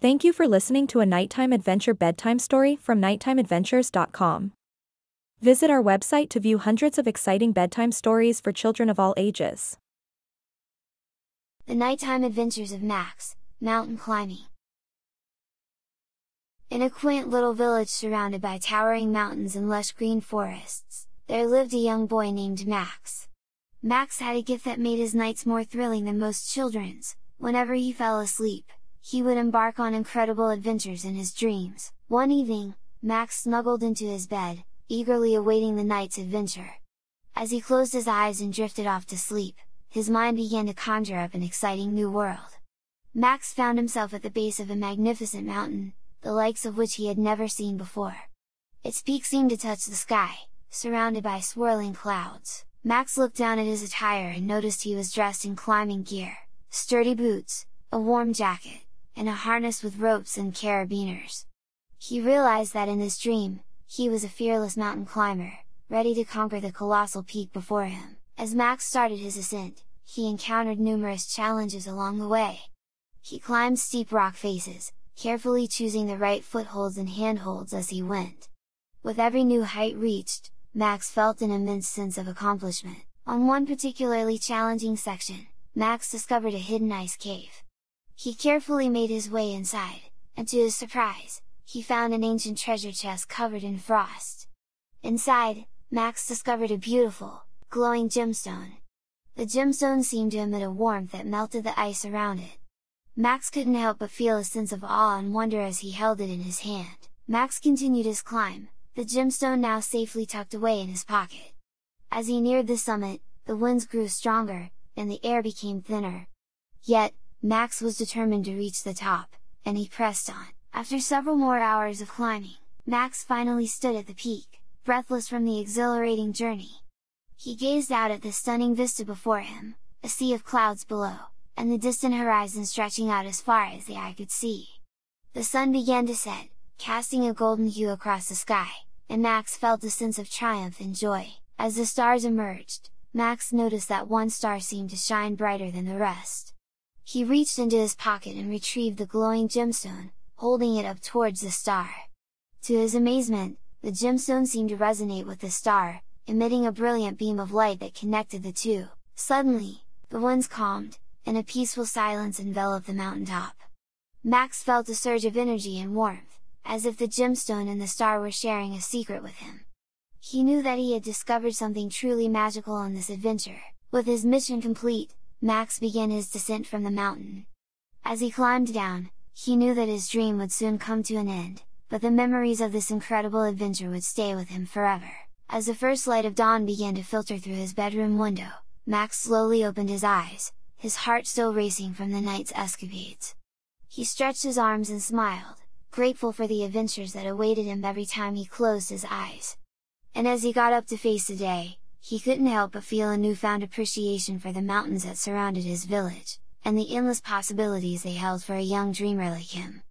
Thank you for listening to a nighttime adventure bedtime story from nighttimeadventures.com. Visit our website to view hundreds of exciting bedtime stories for children of all ages. The Nighttime Adventures of Max, Mountain Climbing. In a quaint little village surrounded by towering mountains and lush green forests, there lived a young boy named Max. Max had a gift that made his nights more thrilling than most children's, whenever he fell asleep, he would embark on incredible adventures in his dreams. One evening, Max snuggled into his bed, eagerly awaiting the night's adventure. As he closed his eyes and drifted off to sleep, his mind began to conjure up an exciting new world. Max found himself at the base of a magnificent mountain, the likes of which he had never seen before. Its peak seemed to touch the sky, surrounded by swirling clouds. Max looked down at his attire and noticed he was dressed in climbing gear, sturdy boots, a warm jacket, and a harness with ropes and carabiners. He realized that in his dream, he was a fearless mountain climber, ready to conquer the colossal peak before him. As Max started his ascent, he encountered numerous challenges along the way. He climbed steep rock faces, carefully choosing the right footholds and handholds as he went. With every new height reached, Max felt an immense sense of accomplishment. On one particularly challenging section, Max discovered a hidden ice cave. He carefully made his way inside, and to his surprise, he found an ancient treasure chest covered in frost. Inside, Max discovered a beautiful, glowing gemstone. The gemstone seemed to emit a warmth that melted the ice around it. Max couldn't help but feel a sense of awe and wonder as he held it in his hand. Max continued his climb, the gemstone now safely tucked away in his pocket. As he neared the summit, the winds grew stronger, and the air became thinner. Yet, Max was determined to reach the top, and he pressed on. After several more hours of climbing, Max finally stood at the peak, breathless from the exhilarating journey. He gazed out at the stunning vista before him, a sea of clouds below, and the distant horizon stretching out as far as the eye could see. The sun began to set, casting a golden hue across the sky, and Max felt a sense of triumph and joy. As the stars emerged, Max noticed that one star seemed to shine brighter than the rest. He reached into his pocket and retrieved the glowing gemstone, holding it up towards the star. To his amazement, the gemstone seemed to resonate with the star, emitting a brilliant beam of light that connected the two. Suddenly, the winds calmed, and a peaceful silence enveloped the mountaintop. Max felt a surge of energy and warmth, as if the gemstone and the star were sharing a secret with him. He knew that he had discovered something truly magical on this adventure. With his mission complete, Max began his descent from the mountain. As he climbed down, he knew that his dream would soon come to an end, but the memories of this incredible adventure would stay with him forever. As the first light of dawn began to filter through his bedroom window, Max slowly opened his eyes, his heart still racing from the night's escapades. He stretched his arms and smiled, grateful for the adventures that awaited him every time he closed his eyes. And as he got up to face the day, he couldn't help but feel a newfound appreciation for the mountains that surrounded his village, and the endless possibilities they held for a young dreamer like him.